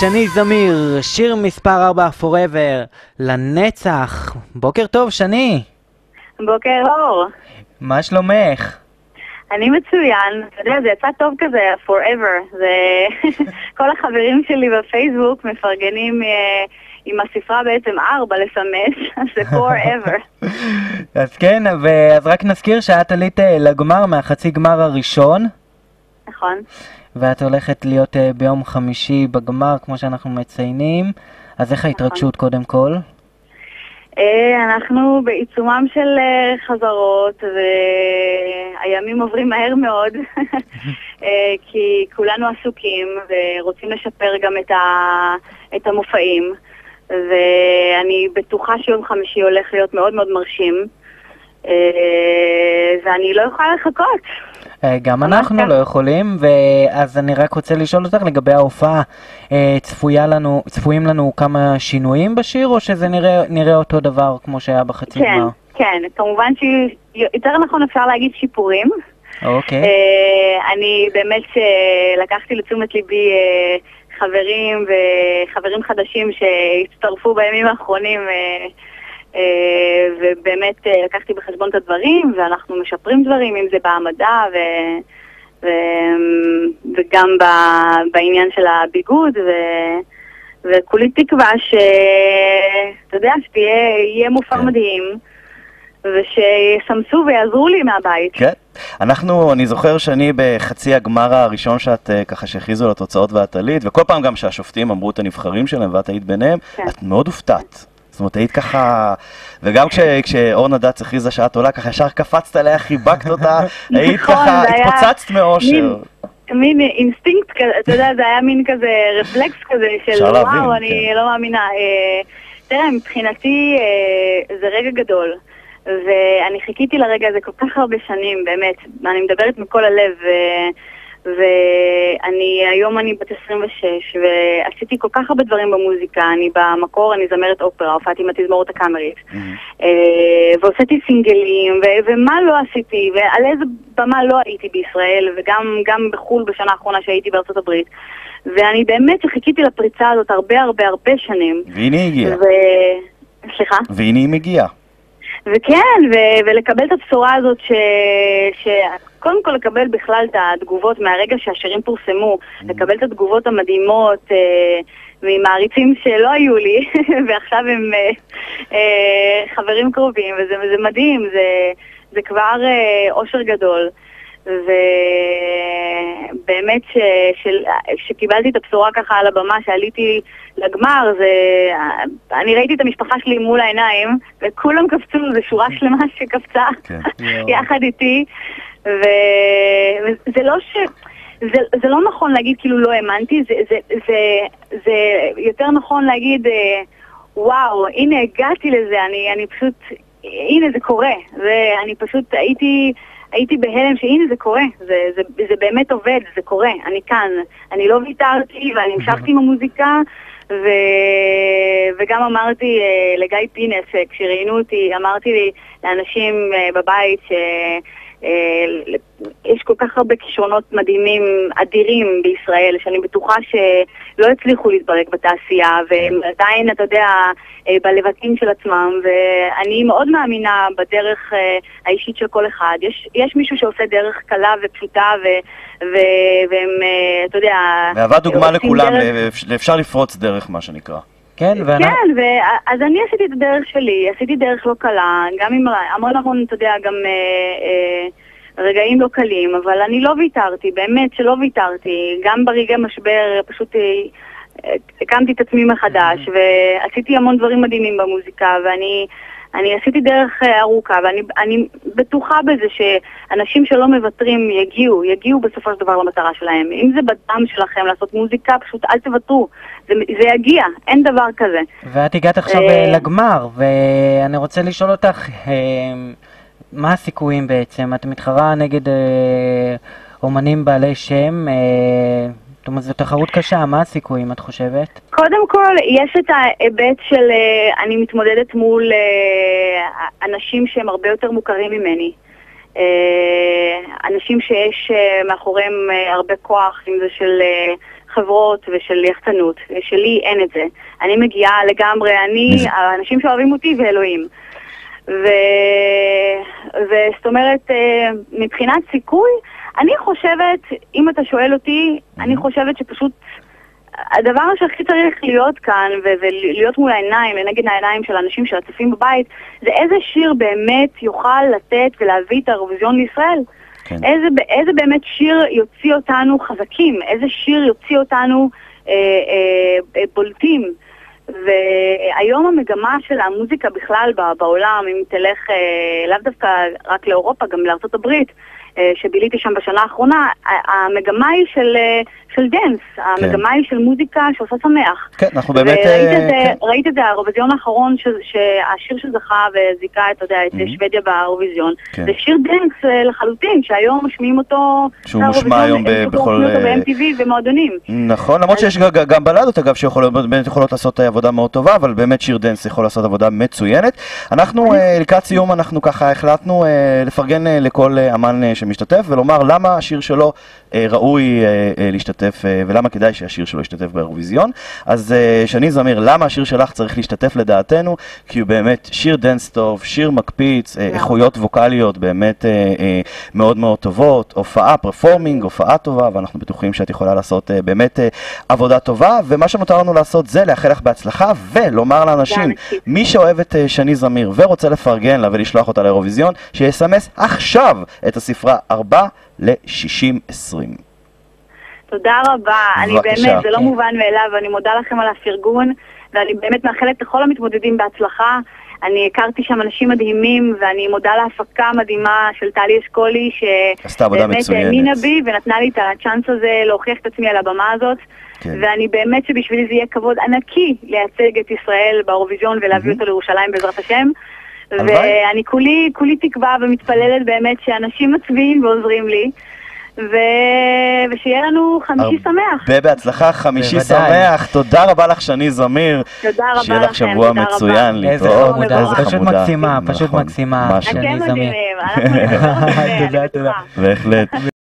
שני זמיר, שיר מספר 4 Forever, לנצח. בוקר טוב, שני. בוקר אור. מה שלומך? אני מצוין, אתה יודע, זה יצא טוב כזה, forever. זה... כל החברים שלי בפייסבוק מפרגנים אה, עם הספרה בעצם ארבע לסמס, זה forever. אז כן, אז רק נזכיר שאת עלית אה, לגמר מהחצי גמר הראשון. נכון. ואת הולכת להיות uh, ביום חמישי בגמר, כמו שאנחנו מציינים. אז איך ההתרגשות נכון. קודם כל? Uh, אנחנו בעיצומם של uh, חזרות, והימים עוברים מהר מאוד, כי כולנו עסוקים ורוצים לשפר גם את, ה, את המופעים, ואני בטוחה שיום חמישי הולך להיות מאוד מאוד מרשים, ואני לא יכולה לחכות. אה, גם אנחנו לא יכולים, ואז אני רק רוצה לשאול אותך לגבי ההופעה, אה, צפויה לנו, צפויים לנו כמה שינויים בשיר, או שזה נראה, נראה אותו דבר כמו שהיה בחצי כן, גמר? כן, כן, כמובן שיותר נכון אפשר להגיד שיפורים. אוקיי. אה, אני באמת לקחתי לתשומת ליבי חברים וחברים חדשים שהצטרפו בימים האחרונים. אה, ובאמת אה, לקחתי בחשבון את הדברים, ואנחנו משפרים דברים, אם זה בהעמדה ו... ו... וגם ב... בעניין של הביגוד, ו... וכולי תקווה שאתה יודע, שיהיה מופע כן. מדהים. ושיסמסו ויעזרו לי מהבית. כן. אנחנו, אני זוכר שאני בחצי הגמר הראשון שאת, אה, ככה שהכריזו על התוצאות ואת עלית, וכל פעם גם שהשופטים אמרו את הנבחרים שלהם ואת היית ביניהם, כן. את מאוד הופתעת. זאת אומרת, היית ככה, וגם כש, כשאורנה דץ הכריזה שאת עולה, ככה ישר קפצת עליה, חיבקת אותה, היית נכון, ככה, התפוצצת מאושר. מין אינסטינקט כזה, אתה יודע, זה היה מין כזה רפלקס כזה של וואו, אני כן. לא מאמינה. אה, תראה, מבחינתי אה, זה רגע גדול. ואני חיכיתי לרגע הזה כל כך הרבה שנים, באמת, אני מדברת מכל הלב. ואני, היום אני בת 26, ועשיתי כל כך הרבה דברים במוזיקה, אני במקור, אני זמרת אופרה, הופעתי עם התזמורת הקאמרית, mm-hmm. והוצאתי סינגלים, ו- ומה לא עשיתי, ועל איזה במה לא הייתי בישראל, וגם בחו"ל בשנה האחרונה שהייתי בארצות הברית. ואני באמת חיכיתי לפריצה הזאת הרבה הרבה הרבה שנים. והנה היא הגיעה. ו... סליחה? והנה היא מגיעה. וכן, ו- ולקבל את הבשורה הזאת ש... ש... קודם כל לקבל בכלל את התגובות מהרגע שהשירים פורסמו, mm-hmm. לקבל את התגובות המדהימות אה, ממעריצים שלא היו לי, ועכשיו הם אה, אה, חברים קרובים, וזה מדהים, זה, זה כבר אה, אושר גדול. ובאמת כשקיבלתי את הבשורה ככה על הבמה, שעליתי לגמר, זה... אני ראיתי את המשפחה שלי מול העיניים, וכולם קפצו, זו שורה שלמה שקפצה כן. יחד איתי. וזה לא ש... זה, זה לא נכון להגיד כאילו לא האמנתי, זה, זה, זה, זה יותר נכון להגיד אה, וואו, הנה הגעתי לזה, אני, אני פשוט, הנה זה קורה, ואני פשוט הייתי, הייתי בהלם שהנה זה קורה, זה, זה, זה באמת עובד, זה קורה, אני כאן, אני לא ויתרתי ואני המשכתי עם המוזיקה ו... וגם אמרתי אה, לגיא פינס, כשראיינו אותי, אמרתי לי לאנשים אה, בבית ש... אה, יש כל כך הרבה כישרונות מדהימים, אדירים בישראל, שאני בטוחה שלא הצליחו להתברק בתעשייה, והם עדיין, אתה יודע, אה, בלבטים של עצמם, ואני מאוד מאמינה בדרך אה, האישית של כל אחד. יש, יש מישהו שעושה דרך קלה ופשוטה, ו, ו, והם, אתה יודע... מהווה דוגמה לכולם, דרך... אפשר לפרוץ דרך, מה שנקרא. כן, ואני... כן, ו... אז אני עשיתי את הדרך שלי, עשיתי דרך לא קלה, גם עם המון המון, אתה יודע, גם אה, אה, רגעים לא קלים, אבל אני לא ויתרתי, באמת שלא ויתרתי. גם ברגעי משבר פשוט אה, הקמתי את עצמי מחדש, mm-hmm. ועשיתי המון דברים מדהימים במוזיקה, ואני... אני עשיתי דרך אה, ארוכה, ואני בטוחה בזה שאנשים שלא מוותרים יגיעו, יגיעו בסופו של דבר למטרה שלהם. אם זה בדם שלכם לעשות מוזיקה, פשוט אל תוותרו. זה, זה יגיע, אין דבר כזה. ואת הגעת עכשיו אה, אה, לגמר, ואני רוצה לשאול אותך, מה הסיכויים בעצם? את מתחרה נגד אומנים בעלי שם, זאת אומרת, זו תחרות קשה, מה הסיכויים, את חושבת? קודם כל, יש את ההיבט של uh, אני מתמודדת מול uh, אנשים שהם הרבה יותר מוכרים ממני. Uh, אנשים שיש מאחוריהם הרבה כוח, אם זה של חברות ושל יחצנות, שלי אין את זה. אני מגיעה לגמרי, אני, האנשים שאוהבים אותי ואלוהים. ו... וזאת אומרת, אה, מבחינת סיכוי, אני חושבת, אם אתה שואל אותי, אני חושבת שפשוט הדבר שהכי צריך להיות כאן ו- ולהיות מול העיניים, לנגד העיניים של האנשים של הצופים בבית, זה איזה שיר באמת יוכל לתת ולהביא את האירוויזיון לישראל. כן. איזה, איזה באמת שיר יוציא אותנו חזקים, איזה שיר יוציא אותנו אה, אה, בולטים. והיום המגמה של המוזיקה בכלל בעולם, אם תלך אה, לאו דווקא רק לאירופה, גם לארצות הברית, שביליתי שם בשנה האחרונה, המגמה היא של, אה, של dance, כן. המגמה היא של מוזיקה שעושה שמח. כן, אנחנו באמת... וראית את אה, זה, כן. ראית את זה, האירוויזיון האחרון, ש, שהשיר שזכה וזיכה, אתה יודע, את mm-hmm. שוודיה באירוויזיון, כן. זה שיר dance לחלוטין, שהיום משמיעים אותו... שהוא מושמע היום בכל... ב-MTV ומועדונים. נכון, למרות שיש גם בלדות, אגב, שיכולות יכולות לעשות עבודה מאוד טובה, אבל באמת שיר dance יכול לעשות עבודה מצוינת. אנחנו, לקראת סיום, אנחנו ככה החלטנו לפרגן לכל אמן שמשתתף, ולומר למה השיר שלו ראוי אה, אה, להשתתף, אה, ולמה כדאי שהשיר שלו ישתתף באירוויזיון. אז אה, שני זמיר, למה השיר שלך צריך להשתתף לדעתנו? כי הוא באמת שיר dance טוב, שיר מקפיץ, אה, איכויות ווקאליות באמת אה, אה, מאוד מאוד טובות, הופעה, פרפורמינג, הופעה טובה, ואנחנו בטוחים שאת יכולה לעשות אה, באמת אה, עבודה טובה, ומה שנותר לנו לעשות זה לאחל לך בהצלחה, ולומר לאנשים, מי שאוהב את אה, שני זמיר ורוצה לפרגן לה ולשלוח אותה לאירוויזיון, שיסמס עכשיו את הספרה 4 ל-60-20. תודה רבה. אני באמת, זה לא מובן מאליו, ואני מודה לכם על הפרגון, ואני באמת מאחלת לכל המתמודדים בהצלחה. אני הכרתי שם אנשים מדהימים, ואני מודה להפקה המדהימה של טלי אשכולי, שבאמת האמינה בי ונתנה לי את הצ'אנס הזה להוכיח את עצמי על הבמה הזאת. כן. ואני באמת שבשבילי זה יהיה כבוד ענקי לייצג את ישראל באירוויזיון ולהביא mm-hmm. אותו לירושלים בעזרת השם. ואני כולי, כולי תקווה ומתפללת באמת שאנשים מצביעים ועוזרים לי. ו... ושיהיה לנו חמישי שמח. הרבה בהצלחה, חמישי שמח. תודה רבה לך, שני זמיר. תודה רבה לכם, שיהיה לך שבוע מצוין, להתראות. איזה חמודה. פשוט מקסימה, פשוט נכון, מקסימה, שני זמיר. תודה, תודה. בהחלט.